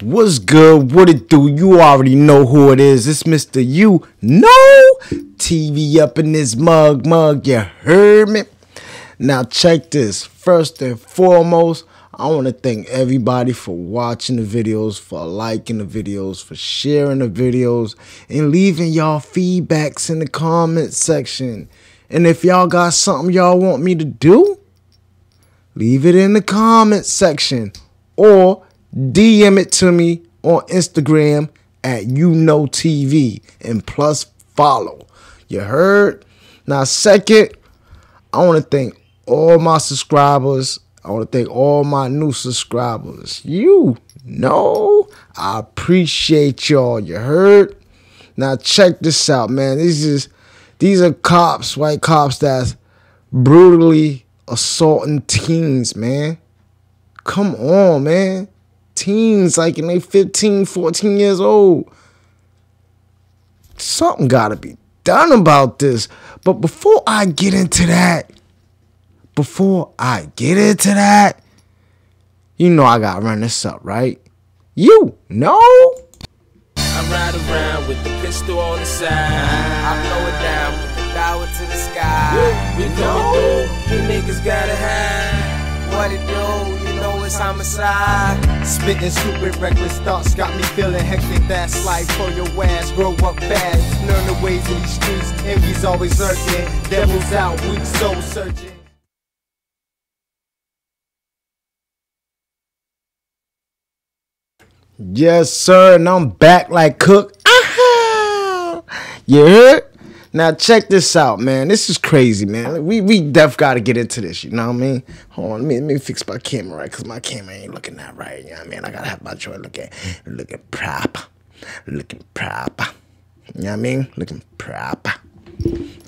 What's good? What it do? You already know who it is. It's Mr. You know TV up in this mug mug. You heard me? Now check this. First and foremost, I want to thank everybody for watching the videos, for liking the videos, for sharing the videos, and leaving y'all feedbacks in the comment section. And if y'all got something y'all want me to do, leave it in the comment section or DM it to me on Instagram at UKNOOo TV and plus follow. You heard? Now, second, I want to thank all my subscribers. I want to thank all my new subscribers. You know, I appreciate y'all. You heard? Now check this out, man. These is these are cops, white cops that's brutally assaulting teens, man. Come on, man teens, like, and they 15, 14 years old. Something got to be done about this. But before I get into that, before I get into that, you know I got to run this up, right? You know? I ride around with the pistol on the side. I blow it down, put the dollar to the sky. We coming through, you niggas gotta have what it do reckless homicide. Spitting stupid, reckless thoughts got me feeling hectic. That's life for your ass. Grow up fast, learn the ways in these streets. Envy's always lurking. Devils out, weak soul searching. Yes, sir, and I'm back like Cook. Aha! You heard? Now check this out, man. This is crazy, man. We we def got to get into this. You know what I mean? Hold on, let me, let me fix my camera right, cause my camera ain't looking that right. You know what I mean? I gotta have my joy looking looking proper, looking proper. You know what I mean? Looking proper.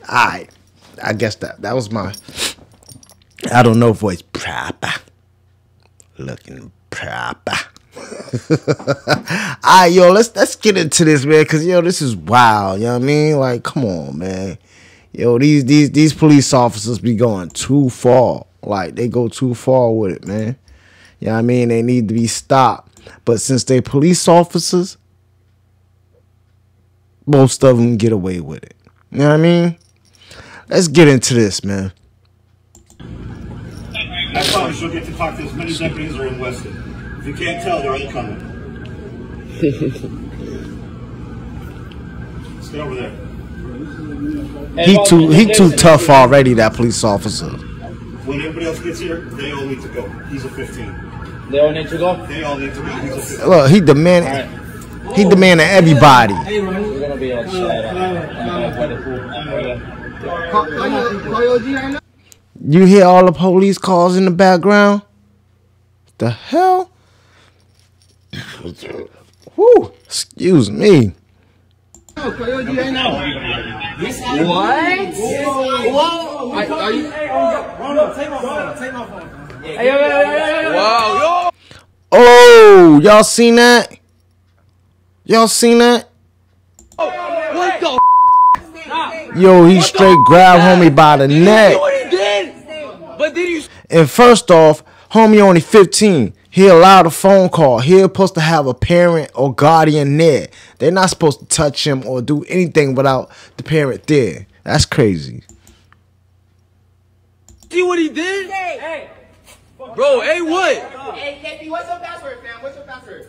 All right. I guess that that was my I don't know voice proper, looking proper. Alright, yo, let's let's get into this, man, cause yo, this is wild. You know what I mean? Like, come on, man. Yo, these these these police officers be going too far. Like, they go too far with it, man. You know what I mean? They need to be stopped. But since they police officers, most of them get away with it. You know what I mean? Let's get into this, man. I promise you'll get to talk to as many deputies are in Weston. If you can't tell, they're all coming. Let's over there. He too he too tough already. That police officer. When everybody else gets here, they all need to go. He's a 15. They all need to go. They all need to go. He's a 15. Look, he demanded. He demanded everybody. We're gonna be outside. You hear all the police calls in the background? The hell? Whew, excuse me. What? Whoa! Are, are you? Wow! Oh, y'all seen that? Y'all seen that? What the? Yo, he straight grabbed homie by the neck. what he did? But did you? And first off, homie only 15. He allowed a phone call. He supposed to have a parent or guardian there. They're not supposed to touch him or do anything without the parent there. That's crazy. See what he did? Hey. Bro, hey, what? Hey, Nicky, what's your password, fam? What's your password?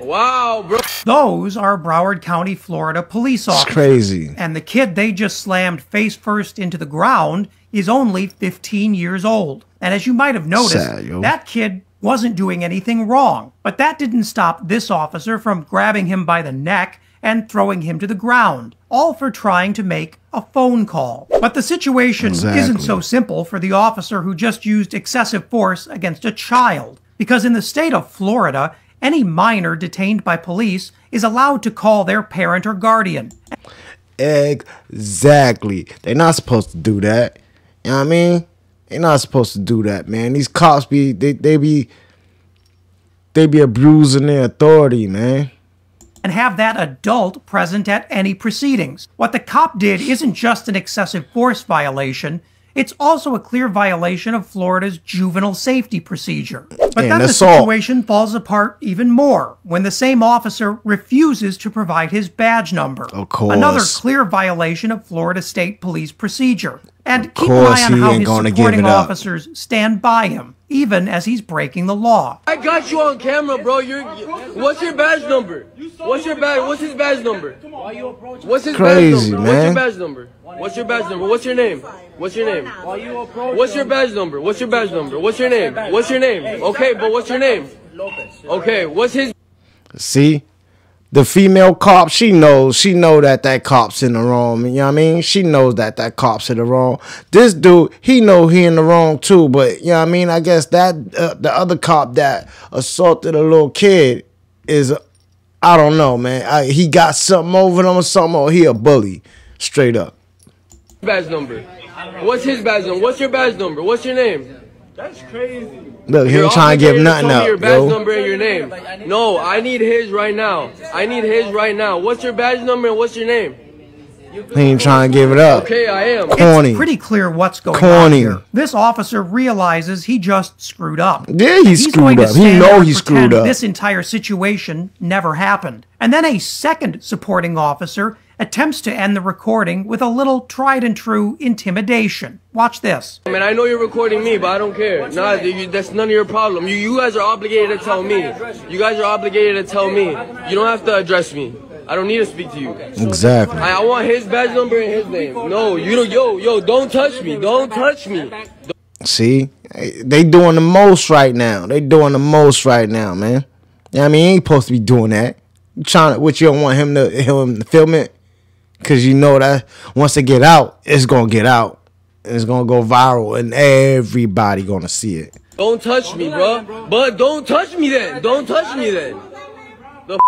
Wow, bro. Those are Broward County, Florida police It's officers. crazy. And the kid they just slammed face first into the ground is only 15 years old. And as you might have noticed, Sad, that kid wasn't doing anything wrong. But that didn't stop this officer from grabbing him by the neck and throwing him to the ground, all for trying to make a phone call. But the situation isn't so simple for the officer who just used excessive force against a child. Because in the state of Florida, any minor detained by police is allowed to call their parent or guardian. Exactly. They're not supposed to do that. You know what I mean? They're not supposed to do that, man. These cops be they, they be they be abusing their authority, man. and have that adult present at any proceedings. What the cop did isn't just an excessive force violation, it's also a clear violation of Florida's juvenile safety procedure. But And then the situation falls apart even more when the same officer refuses to provide his badge number. Of course. Another clear violation of Florida State Police procedure. And keep course an eye on he how ain't his gonna give supporting it up. officers stand by him, even as he's breaking the law. I got you on camera, bro. You're. What's your badge number? What's your badge? What's his badge number? What's his Crazy, badge number? What's your badge number? What's your badge number? What's your name? What's your name? What's your badge number? What's your badge number? What's your name? What's your name? Okay, but what's your name? Okay, what's his See, the female cop, she knows, she know that that cop's in the wrong. You know what I mean? She knows that that cop's in the wrong. This dude, he know he in the wrong too. But you know what I mean? I guess that uh, the other cop that assaulted a little kid is, I don't know, man. I, he got something over them or something, or he a bully, straight up. badge number? What's his badge number? What's your badge number? What's your name? Look, he ain't trying to give nothing up, Your badge yo. number and your name. No, I need his right now. I need his right now. What's your badge number and what's your name? He ain't trying to give it up. Okay, I am. Corny. It's pretty clear what's going on Corny. here. This officer realizes he just screwed up. Yeah, he he's screwed up. He know he screwed up. This entire situation never happened. And then a second supporting officer attempts to end the recording with a little tried and true intimidation. Watch this. I mean, I know you're recording me, but I don't care. Nah, you, that's none of your problem. You, you guys are obligated to tell me. You guys are obligated to tell me. You don't have to address me. I don't need to speak to you. Exactly. I, I want his badge number and his name. No, you don't. Yo, yo, don't touch me. Don't touch me. See, they doing the most right now. They doing the most right now, man. You know what I mean, he ain't supposed to be doing that. You trying to, what you don't want him to him to film it, cause you know that once it get out, it's gonna get out. It's gonna go viral, and everybody gonna see it. Don't touch me, bro. But don't touch me then. Don't touch me then. The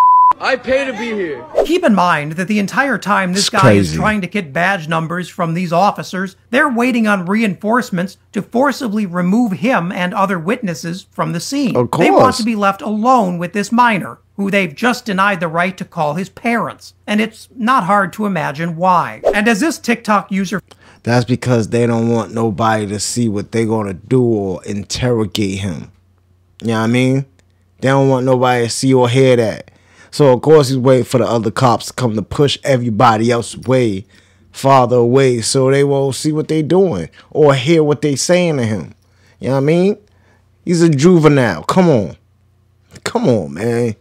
I pay to be here. Keep in mind that the entire time this It's guy crazy. is trying to get badge numbers from these officers, they're waiting on reinforcements to forcibly remove him and other witnesses from the scene. Of course. They want to be left alone with this minor, who they've just denied the right to call his parents. And it's not hard to imagine why. And as this TikTok user That's because they don't want nobody to see what they're gonna do or interrogate him. You know what I mean? They don't want nobody to see or hear that. So of course he's waiting for the other cops to come to push everybody else way farther away so they won't see what they're doing or hear what they're saying to him. You know what I mean? He's a juvenile. Come on. Come on, man.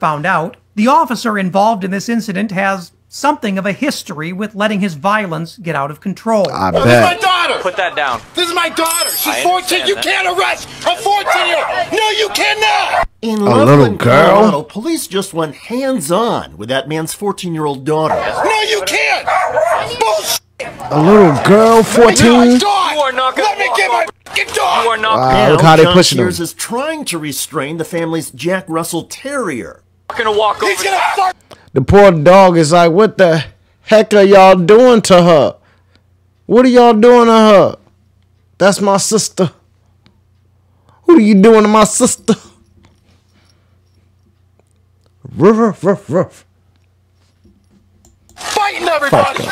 Found out, the officer involved in this incident has something of a history with letting his violence get out of control. I This is my daughter. Put that down. This is my daughter. She's I 14. You that. can't arrest a 14 year old. No, you cannot. In little Loveland, girl? Colorado, police just went hands-on with that man's 14-year-old daughter. No, you can't. Bullshit. A little girl, Give me my 14. You are not gonna Let me get my over. fucking dog. You are not Wow, look how they John pushing him. Sears is trying to restrain the family's Jack Russell Terrier. Going to walk over. He's gonna fuck. The poor dog is like, what the heck are y'all doing to her? What are y'all doing to her? That's my sister. What are you doing to my sister? Ruff, ruff, ruff, ruff. Fighting everybody.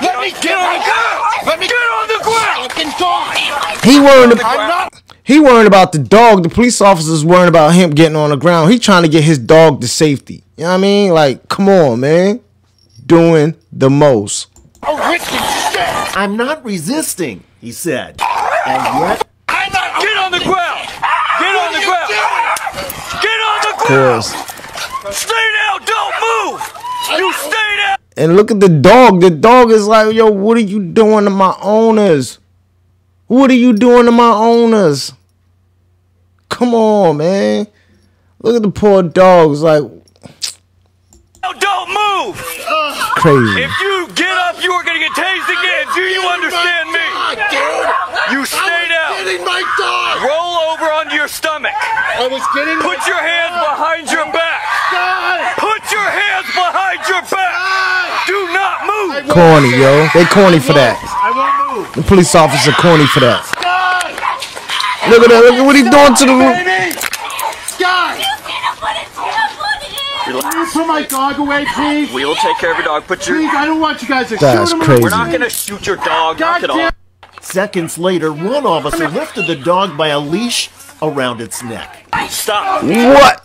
Let me get on the ground. Let me get on the ground. Fucking dog. He worried I'm not. He worrying about the dog. The police officers worrying about him getting on the ground. He trying to get his dog to safety. You know what I mean? Like, come on, man. Doing the most. I'm. I'm not resisting, he said. And yet, I'm not. Get on the ground. Get on the ground. Get on the ground. Stay down. Don't move. You stay down. And look at the dog. The dog is like, yo, what are you doing to my owners? What are you doing to my owners? Come on, man. Look at the poor dogs, like Now don't move. crazy. If you get up, you are going to get tased again. Do you understand me? Dude. You stay down. Getting my dog. Roll over onto your stomach. I was getting my Put your hands behind your back. dog. Put your hands behind your back. Do not move. Corny, yo. They corny for that. I won't move. The police officer corny for that. Sky. Look at that. Look at what he's doing to the roof. Baby. Sky. Can you put my dog away, please? We will take care of your dog. Put your. Please, I don't want you guys to That's shoot him. crazy. We're not going to shoot your dog. God Knock it damn. off. Seconds later, one officer lifted the dog by a leash around its neck. Stop. What?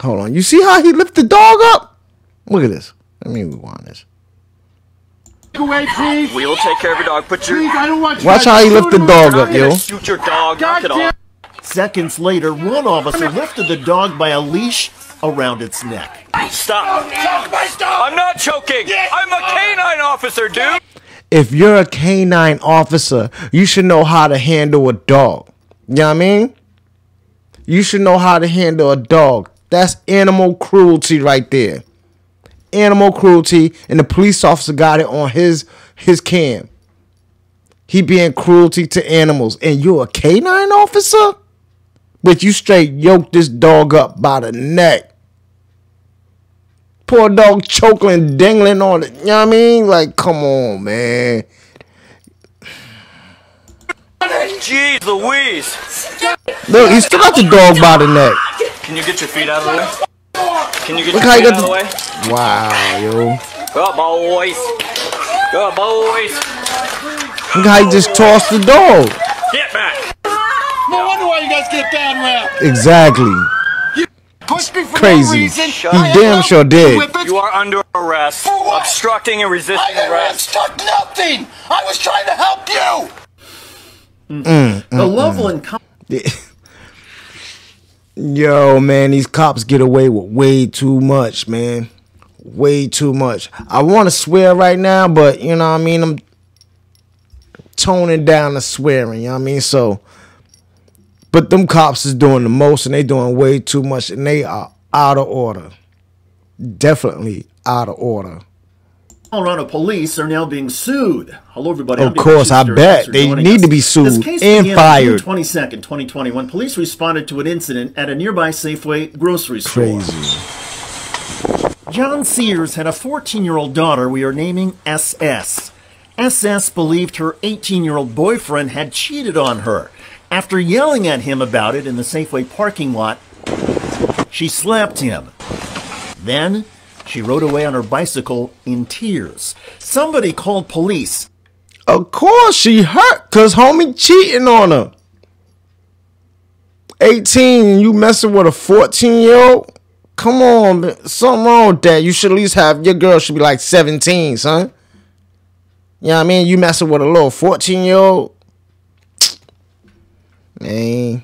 Hold on. You see how he lifted the dog up? Look at this. Let me rewind this. away, please. We will take care of your dog. Put your. Please, I don't want you Watch how he to lift the dog up, yo. shoot your dog. Knock it Seconds later, one officer lifted the dog by a leash around its neck. Stop. I'm not choking. I'm a canine officer, dude. If you're a canine officer, you should know how to handle a dog. You know what I mean? You should know how to handle a dog. That's animal cruelty right there. Animal cruelty, and the police officer got it on his his cam. He being cruelty to animals, and you're a canine officer, but you straight yoked this dog up by the neck. Poor dog choking, dangling on it. You know what I mean? Like, come on, man. Jeez Louise. Look, he still got the dog by the neck. Can you get your feet out of the way? Can you get Look your feet out of the way? Wow, yo. Good boys. Good boys. Look how he just tossed the dog. Get back. No wonder why you guys get bad rap. Exactly. Push me for Crazy. no reason. He I have damn no sure did. You are under arrest. For what? Obstructing and resisting never arrest. stuck nothing. I was trying to help you. Mm. Mm, the mm, Loveland Co- Yo, man, these cops get away with way too much, man. Way too much. I want to swear right now, but you know what I mean? I'm toning down the swearing, you know what I mean? So, but them cops is doing the most and they doing way too much and they are out of order. Definitely out of order. Colorado police are now being sued. Hello, everybody. Of course, I bet. They need us. to be This sued case and began fired. On June 22nd, 2020, when police responded to an incident at a nearby Safeway grocery store. Crazy. John Sears had a 14 year old daughter we are naming SS. SS believed her 18 year old boyfriend had cheated on her. After yelling at him about it in the Safeway parking lot, she slapped him. Then she rode away on her bicycle in tears. Somebody called police. Of course she hurt cause homie cheating on her. 18, you messing with a 14 year old? Come on, man. something wrong with that. You should at least have your girl should be like 17, son. You know what I mean? You messing with a little 14 year old? Man,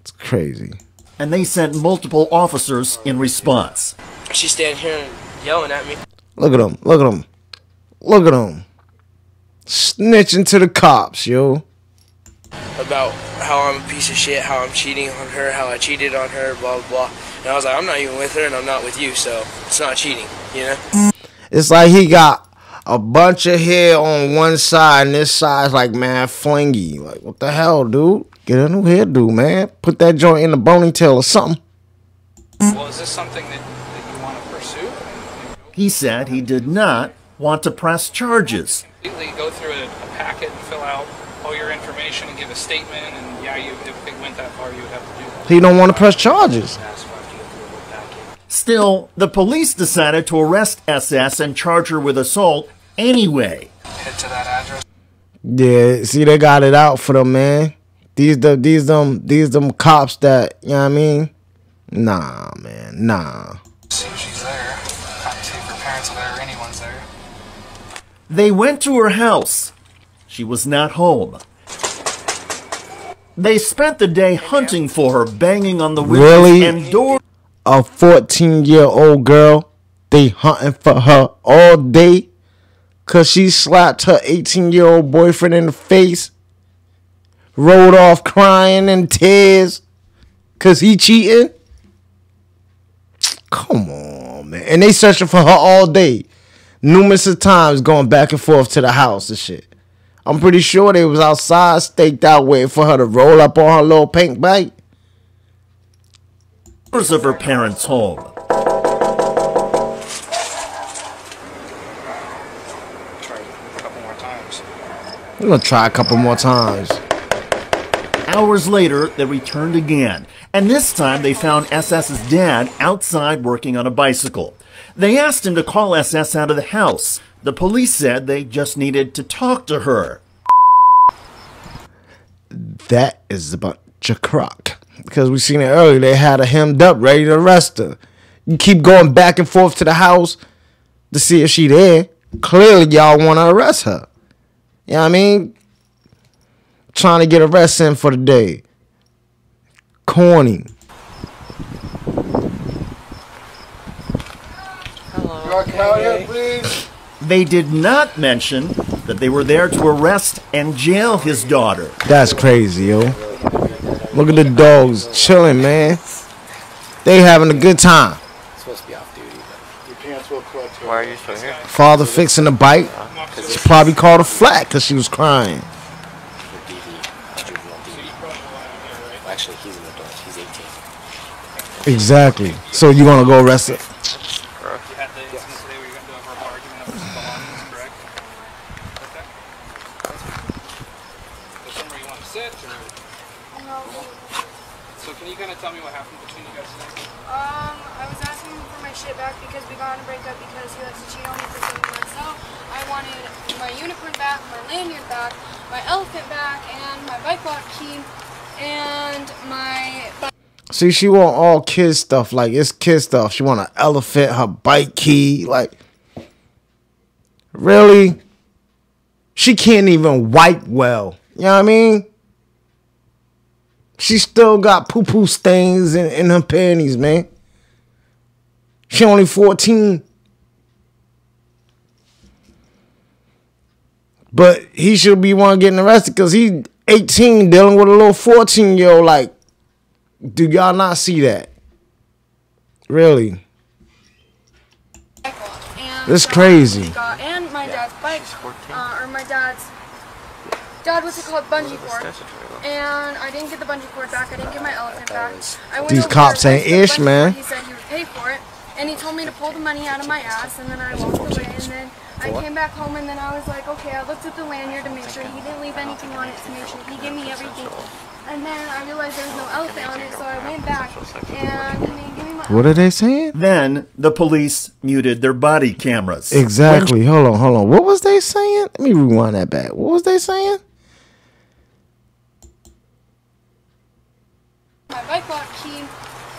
it's crazy. and they sent multiple officers in response. She's standing here yelling at me. Look at him. Look at him. Look at him. Snitching to the cops, yo. about how I'm a piece of shit, how I'm cheating on her, how I cheated on her, blah blah blah. And I was like, I'm not even with her, and I'm not with you, so it's not cheating, you know. It's like he got a bunch of hair on one side, and this side's like man flingy. Like what the hell, dude? Get a new hairdo, man. Put that joint in the ponytail or something. Well, is this something that, that you want to pursue? He said he did not want to press charges. Completely go through a, a packet and fill out all your information and give a statement, and yeah, you, if it went that far, you would have to do that. He don't want to press charges. That's why I have to go through a whole packet. Still, the police decided to arrest SS and charge her with assault anyway. Head to that address. Yeah, see, they got it out for them, man. These the these them these them cops that you know what I mean. Nah, man, nah. See if she's there. Not see if her parents are there anyone's there. They went to her house. She was not home. They spent the day hunting for her, banging on the windows Really? and doors. A 14 year old girl, they hunting for her all day because she slapped her 18 year old boyfriend in the face, rolled off crying in tears because he cheating. Come on, man. And they searching for her all day. Numerous of times going back and forth to the house and shit. I'm pretty sure they was outside staked out waiting for her to roll up on her little pink bike. of her parents' home. Try a couple more times. We're gonna try a couple more times. Hours later, they returned again, and this time they found SS's dad outside working on a bicycle. They asked him to call SS out of the house, The police said they just needed to talk to her. That is a bunch of crock. Because we seen it earlier, they had her hemmed up, ready to arrest her. You keep going back and forth to the house to see if she there. Clearly, y'all want to arrest her. You know what I mean? Trying to get arrested in for the day. Corny. They did not mention that they were there to arrest and jail his daughter. That's crazy, yo. Look at the dogs chilling, man. They having a good time. supposed to be off duty, Your pants will clutch. why are you still here? Father fixing a bike. She probably called a flat because she was crying. With DV, uh, juvenile DV. Well, actually, he's an adult. He's 18. Exactly. So you gonna go arrest her? You had the incident today where you got into a verbal argument over some belongings, correct? Okay. Is somewhere you want to sit, or? So can you kind of tell me what happened between you guys today? Um, I was asking him for my shit back because we got a breakup because he likes to cheat on me for something myself. I wanted my unicorn back, my lanyard back, my elephant back, and my bike lock key, and my See, she want all kid stuff. Like it's kid stuff. She want an elephant, her bike key. Like, really? She can't even wipe well. You know what I mean? She still got poo poo stains in, in her panties, man. She only 14. But he should be one getting arrested because he 18 dealing with a little 14 year old. Like, do y'all not see that? Really? and That's so crazy. got- and my dad's bike, uh, or my dad's dad what's it called bungee cord, and I didn't get the bungee cord back. I didn't get my elephant back. I went These cops ain't the ish, man. He said he would pay for it, and he told me to pull the money out of my ass, and then I walked away, and then I came back home, and then I was like, okay, I looked at the lanyard to make sure he didn't leave anything on it, to make sure he gave me everything. And then I realized there was no elephant on it, so I went back, and he didn't me my What are they saying? Then the police muted their body cameras. Exactly. Hold on, hold on. What was they saying? Let me rewind that back. What was they saying? my bike lock key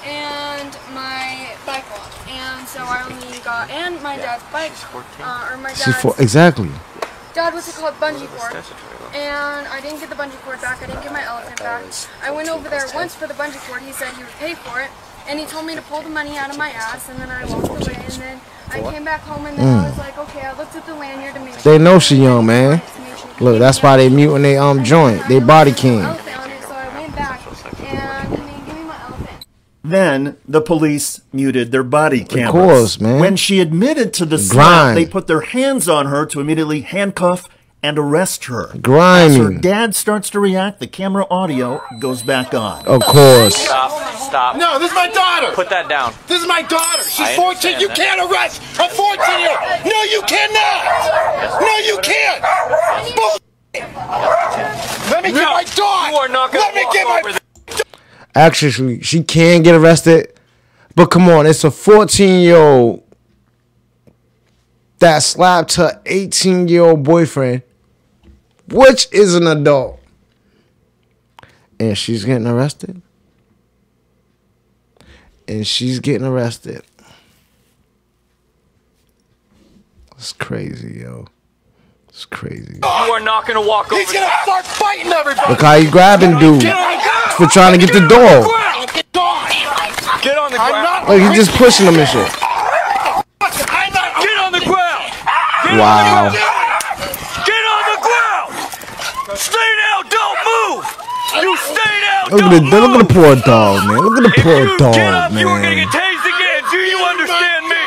and my bike lock. And so I only got, and my dad's bike, uh, or my See, dad's, for exactly. dad, what's it called, bungee cord. And I didn't get the bungee cord back, I didn't get my elephant back. I went over there once for the bungee cord, he said he would pay for it. And he told me to pull the money out of my ass, and then I walked away, and then I came back home, and then I Mm. was like, okay, I looked at the lanyard to make sure. They know she young, man. Look, that's why they muting they um joint. They body cam. elephant on it, so I went back, and he didn't give me my elephant. Then the police muted their body cameras. course, man. When she admitted to the slap, they put their hands on her to immediately handcuff and arrest her. Grimy. As her dad starts to react, the camera audio goes back on. Of course. Stop. Stop. No, this is my daughter. Put that down. This is my daughter. She's 14. You that. can't arrest a 14 year old. No, you cannot. No, you can't. Bull- Let me get my dog. You are not gonna Let me get my. Over there. Actually, she can get arrested. But come on, it's a 14 year old that slapped her 18 year old boyfriend, which is an adult. And she's getting arrested. And she's getting arrested. It's crazy, yo. It's crazy. You are not going to walk over He's gonna start fighting everybody. Look how he grabbing dude for trying to get the dog. Get on the ground. not. Look, he just pushing him and shit. Get on the ground. Wow. On the ground. Get on the ground. Stay down. Don't move. You stay down. Look at don't the look at the poor dog, man. Look at the poor dog, get up, you are going to man. get tased again. Do you understand me?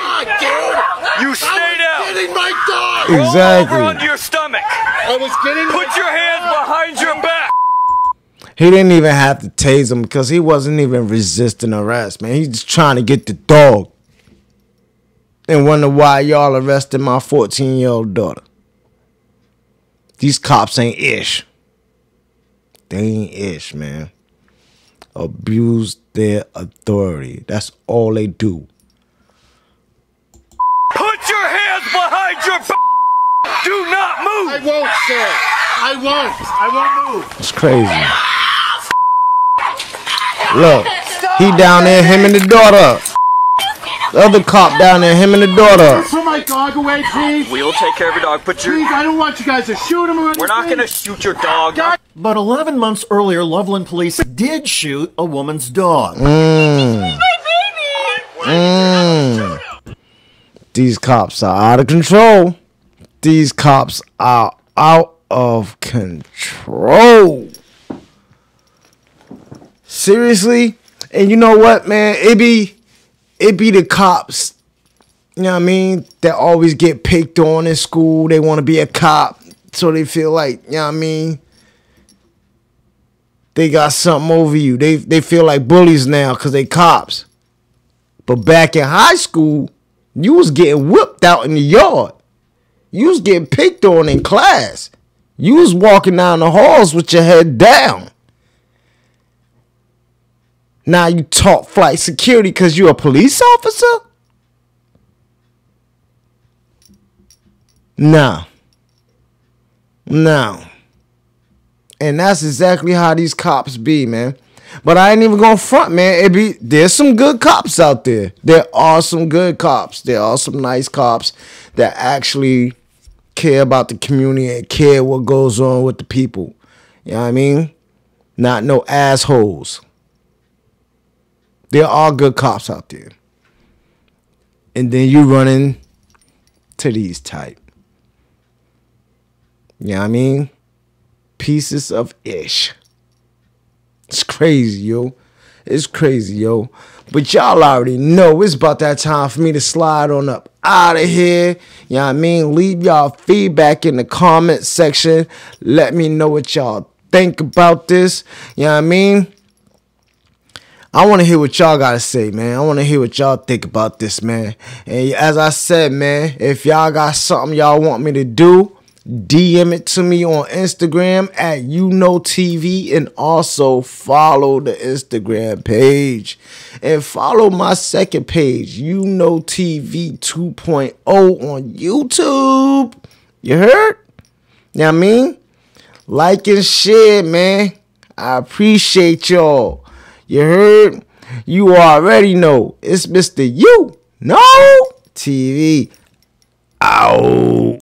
You stay down. Getting my dog. Roll over Exactly. onto your stomach. I was getting. Put your hands behind your back. He didn't even have to tase him because he wasn't even resisting arrest, man. He's just trying to get the dog. And wonder why y'all arrested my 14 year old daughter. These cops ain't ish. They ain't ish, man. Abuse their authority. That's all they do. Put your hands behind your back. Do not move! I won't, sir. I won't. I won't move. It's crazy. Look, he down there, him and the daughter. The other cop down there, him and the daughter. Put my dog away, please. We'll take care of your dog. Put your. Please, I don't want you guys to shoot him or anything. We're not gonna shoot your dog. But 11 months earlier, Loveland police did shoot a woman's dog. Mm. Mm. These cops are out of control. These cops are out of control. Seriously? And you know what, man? It be it be the cops, you know what I mean, that always get picked on in school. They want to be a cop. So they feel like, you know what I mean? They got something over you. They they feel like bullies now because they cops. But back in high school, you was getting whipped out in the yard. You was getting picked on in class. You was walking down the halls with your head down. Now you taught flight security because you're a police officer? No. No. And that's exactly how these cops be, man. But I ain't even gonna front, man. It be there's some good cops out there. There are some good cops. There are some nice cops that actually care about the community and care what goes on with the people. You know what I mean? Not no assholes. There are good cops out there. And then you running to these type. You know what I mean? Pieces of ish. It's crazy, yo. It's crazy, yo. But y'all already know it's about that time for me to slide on up out of here. You know what I mean? Leave y'all feedback in the comment section. Let me know what y'all think about this. You know what I mean? I want to hear what y'all got to say, man. I want to hear what y'all think about this, man. And as I said, man, if y'all got something y'all want me to do, DM it to me on Instagram at UKNOOo TV and also follow the Instagram page and follow my second page, UKNOOo TV 2.0 on YouTube. You heard? You know what I mean? Like and share, man. I appreciate y'all. You heard? You already know. It's Mr. You No TV. Out.